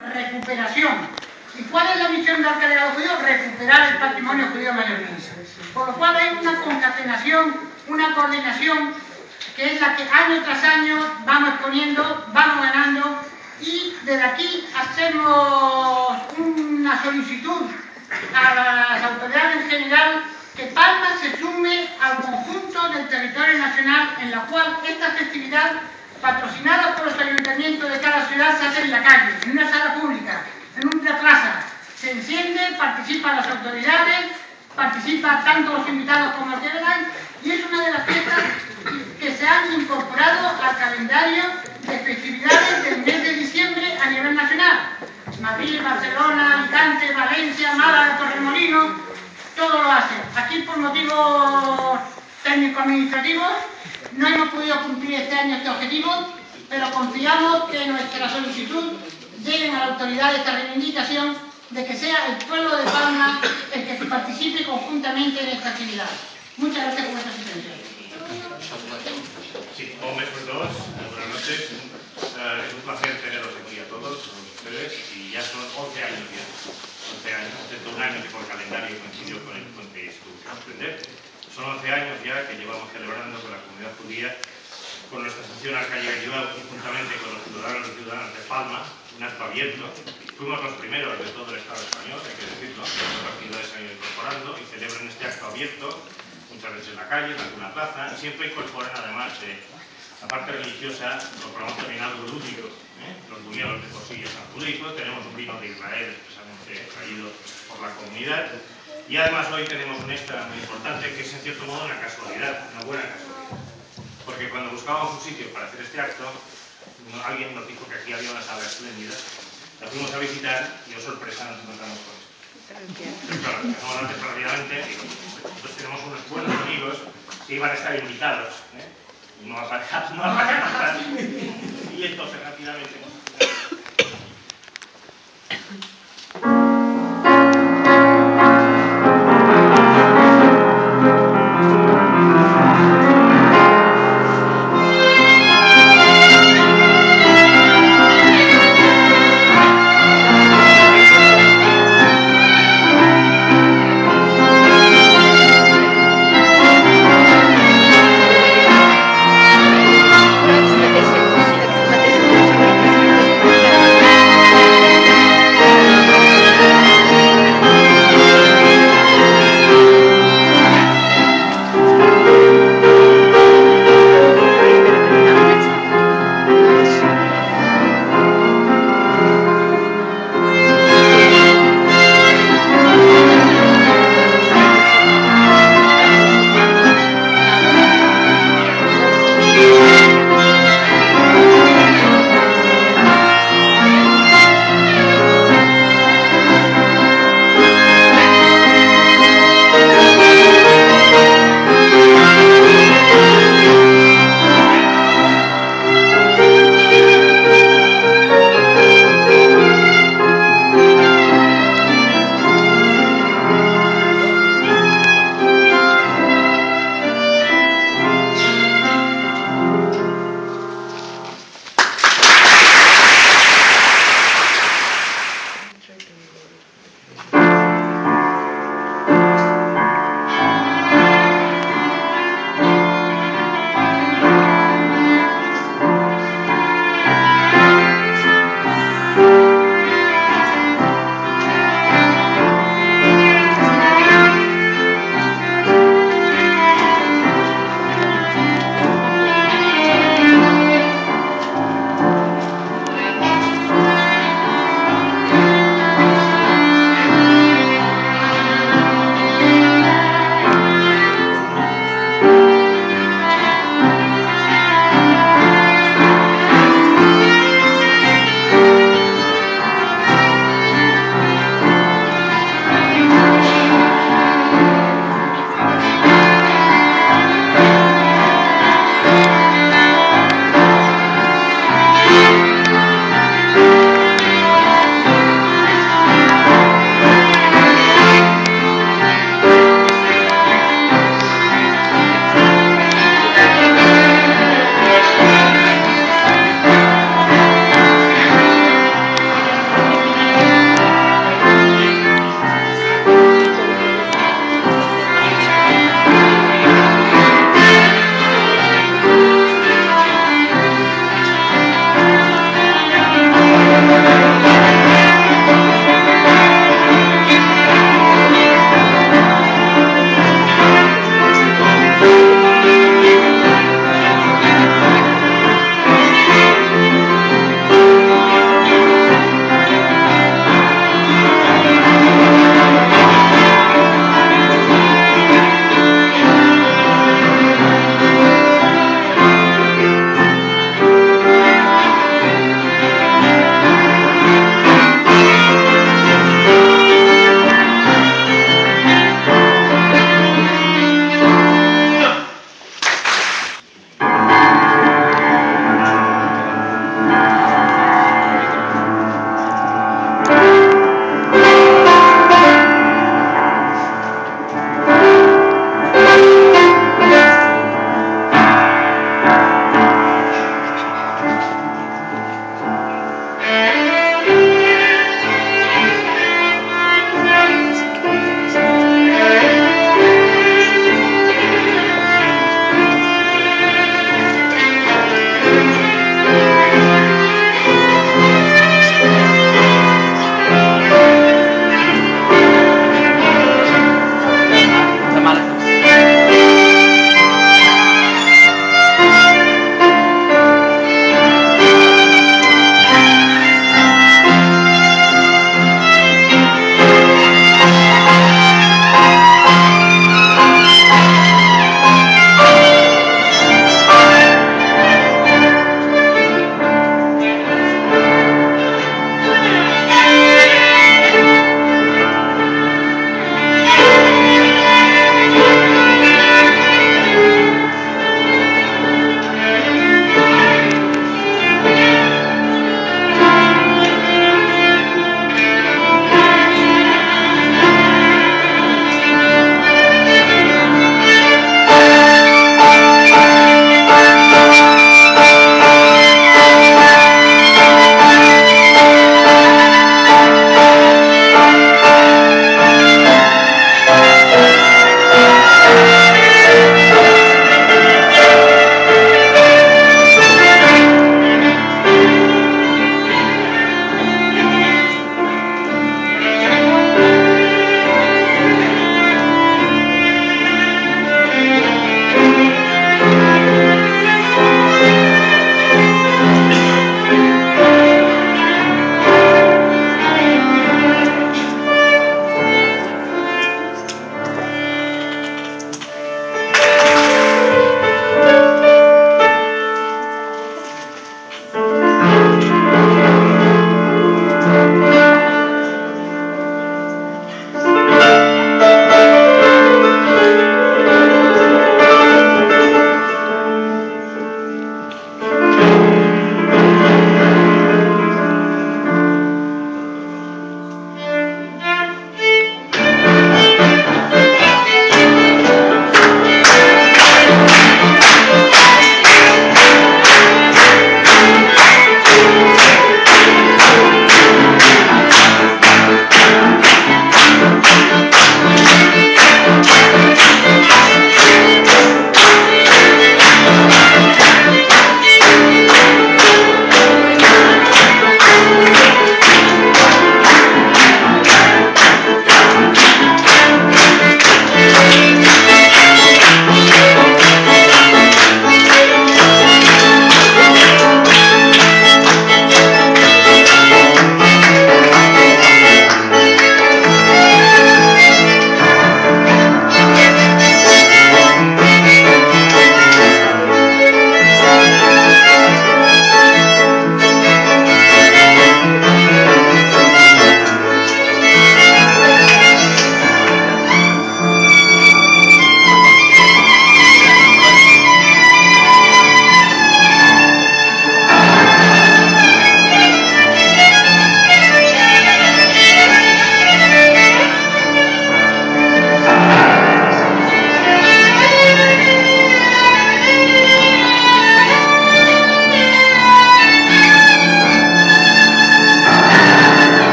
recuperación. ¿Y cuál es la misión del alcaldía judío? Recuperar el patrimonio judío mallorquín. Por lo cual hay una concatenación, una coordinación, que es la que año tras año vamos poniendo, vamos ganando, y desde aquí hacemos una solicitud a las autoridades en general que Palma se sume al conjunto del territorio nacional en la cual esta festividad patrocinada por los ayuntamientos de cada ciudad se hace en la calle, en una sala pública, en una plaza. Se enciende, participan las autoridades, participan tanto los invitados como los que y es una de las fiestas que se han incorporado al calendario de festividades del mes de diciembre a nivel nacional. Madrid, Barcelona, Alicante, Valencia, Málaga, Torremolinos, todo lo hacen. Aquí por motivos técnico-administrativos no hemos podido cumplir este año este objetivo, pero confiamos que nuestra solicitud llegue a la autoridad de esta reivindicación de que sea el pueblo de Palma el que participe conjuntamente en esta actividad. Muchas gracias por vuestra asistencia. Sí, hombre, pues todos, buenas noches. Uh, es un placer teneros aquí a todos, a ustedes, y ya son 11 años ya. 11 años, excepto un año que por calendario coincidió con el puente. Son 11 años ya que llevamos celebrando con la comunidad judía, con nuestra asociación Arcaya Ayuda, conjuntamente con los ciudadanos y ciudadanas de Palma, un acto abierto. Fuimos los primeros de todo el Estado español, hay que decirlo, otras ciudades se han ido incorporando y celebran este acto abierto, muchas veces en la calle, en alguna plaza, siempre incorporan además de la parte religiosa, lo probamos también algo lúdico. ¿eh? Los buñuelos de cosillas San Judico, tenemos vino de Israel expresamente traído por la comunidad, y además hoy tenemos un extra muy importante que es en cierto modo una casualidad, una buena casualidad. Porque cuando buscábamos un sitio para hacer este acto, alguien nos dijo que aquí había una sala espléndida. La fuimos a visitar y, oh sorpresa, nos encontramos con esto. Claro, antes rápidamente, pues tenemos unos buenos amigos que iban a estar invitados. ¿eh? No va a pasar, no va a pasar.